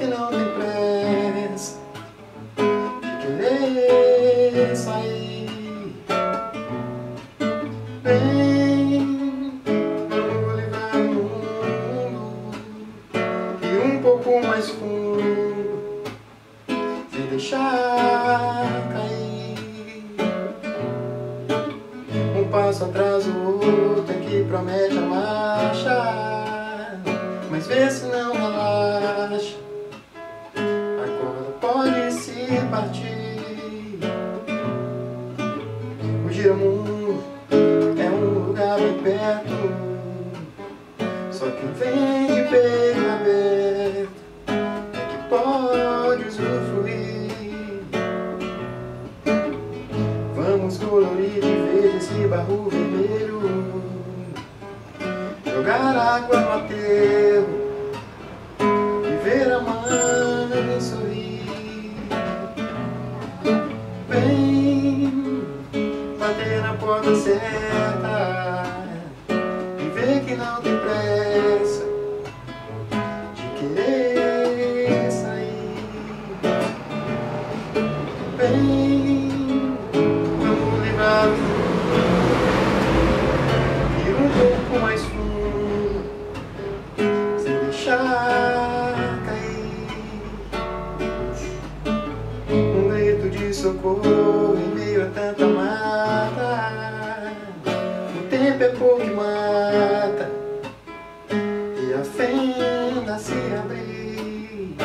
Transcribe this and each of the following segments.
que não tem pressa de querer sair. Vem, vou levar o mundo e um pouco mais fundo, sem deixar cair. Um passo atrás, o outro que promete amar. Se partir. O giramundo é um lugar bem perto. Só quem vem de peito aberto é que pode usufruir. Vamos colorir de vez esse barro vermelho. Jogar água no aterro na porta certa e ver que não tem pressa de querer sair. Vem, vamos livrar ir um pouco mais fundo, sem deixar cair. Um grito de socorro tanta mata. Tempo é pouco que mata e a fenda se abrir.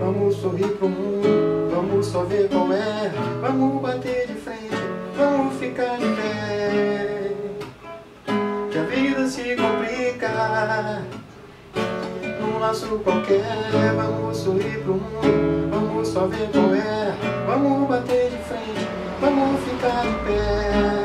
Vamos sorrir pro mundo, vamos só ver qual é. Vamos bater de frente, vamos ficar de pé. Que a vida se complica num laço qualquer. Vamos sorrir pro mundo, vamos só ver qual é. Vamos bater de frente, vamos ficar de pé.